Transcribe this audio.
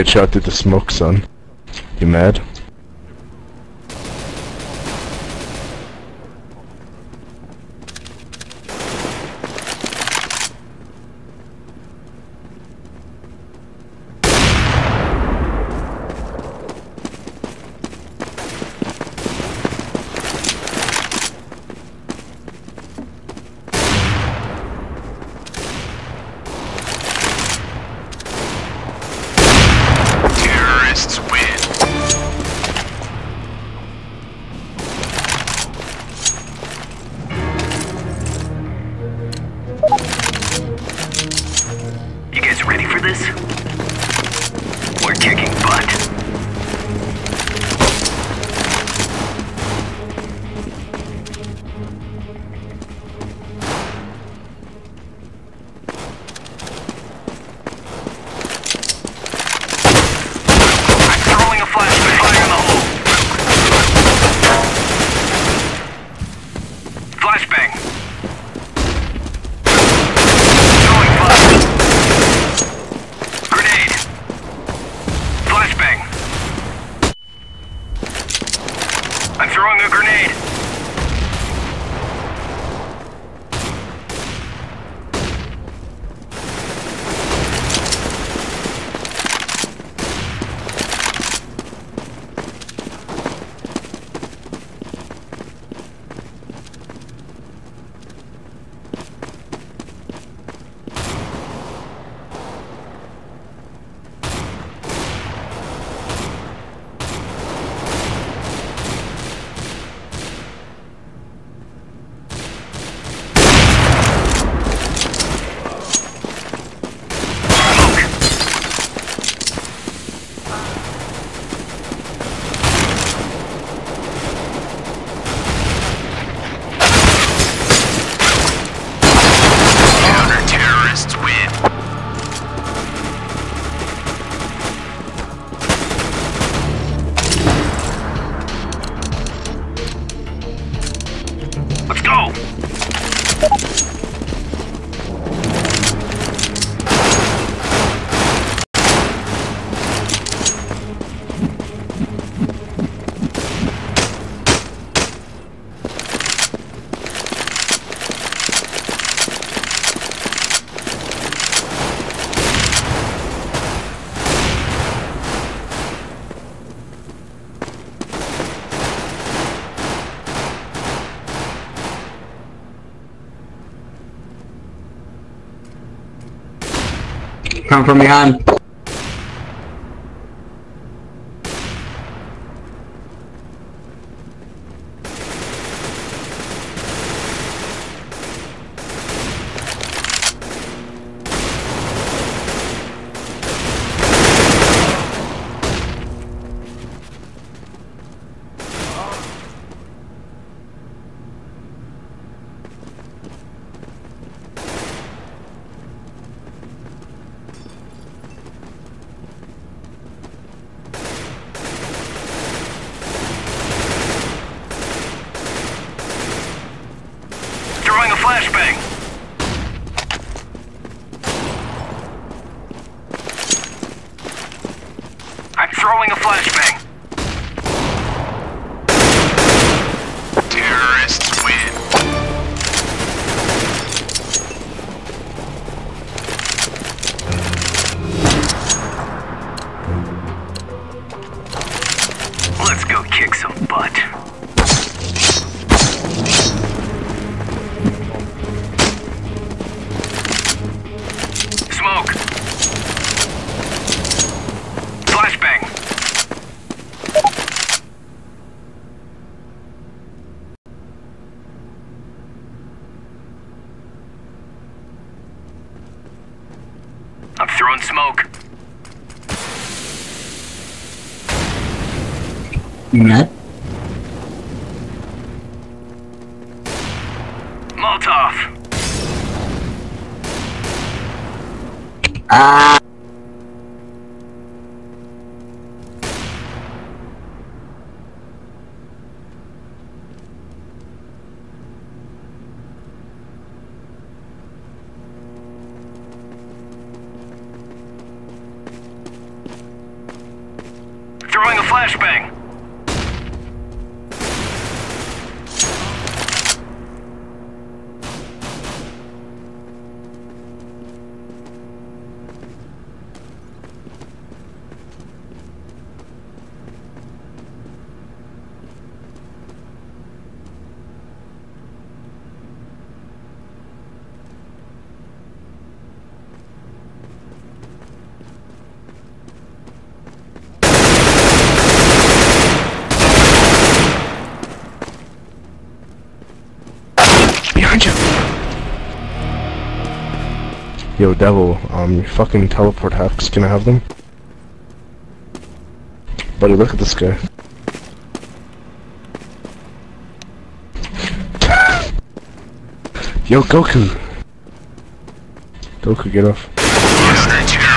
Get shot through the smoke, son. You mad? Come from behind. flashbang. I'm throwing a flashbang. Throwing smoke. Nut. Molotov. Ah. Flashbang. Behind you! Yo, Devil, um, your fucking teleport hacks, can I have them? Buddy, look at this guy. Yo, Goku! Goku, get off.